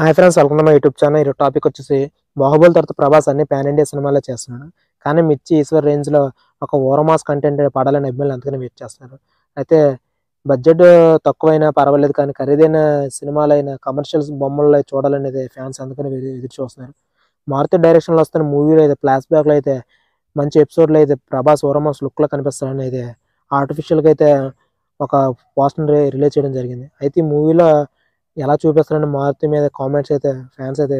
Hi friends welcome my YouTube channel. ఈరోజు topic వచ్చేసి బాహుబలి తర్వాత ప్రభాస్ అన్ని ప్యాన్ ఇండియా సినిమాలో చేస్తున్నాడు. కానీ మిర్చి ఈశ్వర్ రేంజ్లో ఒక ఓరమాస్ కంటెంట్ పడాలని అభిమానులు అందుకని వెయిట్ చేస్తున్నారు. అయితే బడ్జెట్ తక్కువైనా పర్వాలేదు కానీ ఖరీదైన సినిమాలైన కమర్షియల్స్ బొమ్మల్లో చూడాలనేది ఫ్యాన్స్ అందుకని ఎదురు ఎదురు చూస్తున్నారు. మారుతి డైరెక్షన్లో వస్తున్న మూవీలో అయితే ఫ్లాష్ బ్యాక్లో అయితే మంచి ఎపిసోడ్లో అయితే ప్రభాస్ ఓరమాస్ లుక్లో కనిపిస్తాడని అయితే ఆర్టిఫిషియల్గా అయితే ఒక పోస్టర్ రిలీజ్ చేయడం జరిగింది. అయితే ఈ మూవీలో ఎలా చూపిస్తారని మారుతి మీద కామెంట్స్ అయితే ఫ్యాన్స్ అయితే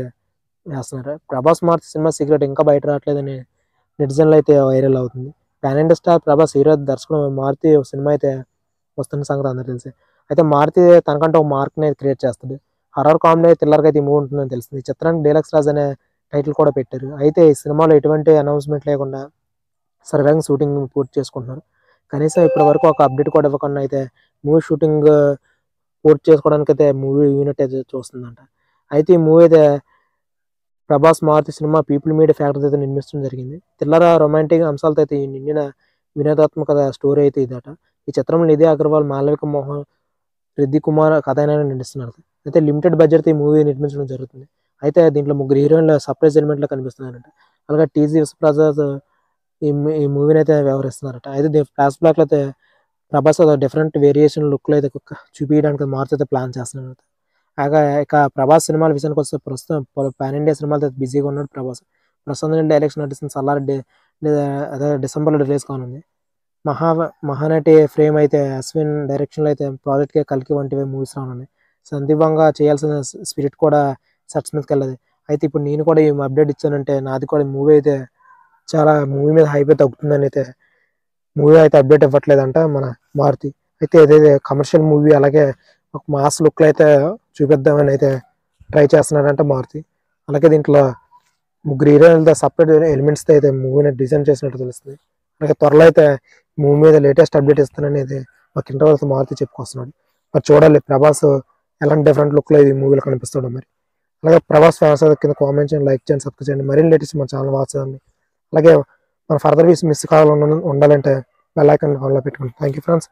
వేస్తున్నారు. ప్రభాస్ మారుతి సినిమా సీక్రెట్ ఇంకా బయట రావట్లేదని నెటిజన్లు అయితే వైరల్ అవుతుంది. Pan India star Prabhas hero దర్శకుడు మారుతి సినిమా అయితే వస్తున్న సంగతి అందరూ తెలిసి. అయితే మారుతి తనకంటే ఒక మార్క్ అనేది క్రియేట్ చేస్తుంది. హర్రర్ కామెడీ థ్రిల్లర్ అయితే ఈ మూవీ ఉంటుందని తెలిసింది ఈ చిత్రానికి డీలక్స్ రాజ్ అనే టైటిల్ కూడా పెట్టారు. అయితే ఈ సినిమాలో ఎటువంటి అనౌన్స్మెంట్ లేకుండా సర్వేంగ్ షూటింగ్ పూర్తి చేసుకుంటున్నారు. కనీసం ఇప్పటి వరకు ఒక అప్డేట్ కూడా ఇవ్వకుండా అయితే మూవీ షూటింగ్ పూర్తి చేసుకోవడానికి అయితే మూవీ యూనిట్ అయితే చూస్తుందంట. అయితే ఈ మూవీ అయితే ప్రభాస్ మారుతి సినిమా పీపుల్ మీడియా ఫ్యాక్టరీ అయితే నిర్మించడం జరిగింది. థ్రిల్లర్ రొమాంటిక్ అంశాలతో అయితే ఈ నిండిన వినోదాత్మక స్టోరీ అయితే ఇదట. ఈ చిత్రంలో నిధి అగర్వాల్ మాలవిక మోహన్ రిద్ది కుమార్ కథానాయకులు నటిస్తున్నారు. అయితే లిమిటెడ్ బడ్జెట్ ఈ మూవీ నిర్మించడం జరుగుతుంది. అయితే దీంట్లో ముగ్గురు హీరోయిన్ల సర్ప్రైజ్ ఎలిమెంట్లు కనిపిస్తున్నారంట. అలాగే టీజీ విశ్వప్రసాద్ ఈ ఈ మూవీని అయితే వ్యవహరిస్తున్నారట. అయితే దీని ఫ్లాష్ బ్లాక్ అయితే ప్రభాస్ డిఫరెంట్ వేరియేషన్ లుక్లో అయితే చూపించడానికి మారుతి ప్లాన్ చేస్తున్నాను ఇక ఇక ప్రభాస్ సినిమాల విషయానికి వస్తే ప్రస్తుతం పాన్ ఇండియా సినిమాలతో బిజీగా ఉన్నాడు ప్రభాస్. ప్రస్తుతం డైరెక్షన్ నటిస్తున్న సల్లార్ అదే డిసెంబర్లో రిలీజ్ కానుంది. మహా మహానటి ఫ్రేమ్ అయితే అశ్విన్ డైరెక్షన్లో అయితే ప్రాజెక్ట్కే కలికి వంటివి మూవీస్ రానున్నాయి. సందీపంగా చేయాల్సిన స్పిరిట్ కూడా సెట్స్ మీదకి వెళ్ళదు. అయితే ఇప్పుడు నేను కూడా ఈ అప్డేట్ ఇచ్చానంటే నాది కూడా మూవీ అయితే చాలా మూవీ మీద హైప్ తగ్గుతుందని అయితే మూవీ అయితే అప్డేట్ ఇవ్వట్లేదంట మన మారుతి. అయితే ఏదైతే కమర్షియల్ మూవీ అలాగే ఒక మాస్ లుక్లో అయితే చూపిద్దామని అయితే ట్రై చేస్తున్నాడంట మారుతి. అలాగే దీంట్లో ముగ్గురు హీరోయిన్లతో సపరేట్ ఎలిమెంట్స్తో అయితే మూవీని డిజైన్ చేసినట్టు తెలుస్తుంది. అలాగే త్వరలో అయితే మూవీ మీద లేటెస్ట్ అప్డేట్ ఇస్తానని అయితే మాకు ఇంటర్వల్స్ మారుతి చెప్పుకొస్తున్నాడు. మరి చూడాలి ప్రభాస్ ఎలాంటి డిఫరెంట్ లుక్లో ఇది మూవీలో కనిపిస్తాడు మరి. అలాగే ప్రభాస్ ఫ్యాన్స్ కింద కామెంట్ చేయండి లైక్ చేయండి సబ్స్క్రైబ్ చేయండి. మరిన్ని లేటెస్ట్ మన ఛానల్ వాచ్ చేయండి అలాగే మన ఫర్దర్ వీస్ మిస్ కావాలని ఉండాలంటే బెల్ ఐకాన్ ఆన్లో పెట్టుకోండి థ్యాంక్ యూ ఫ్రెండ్స్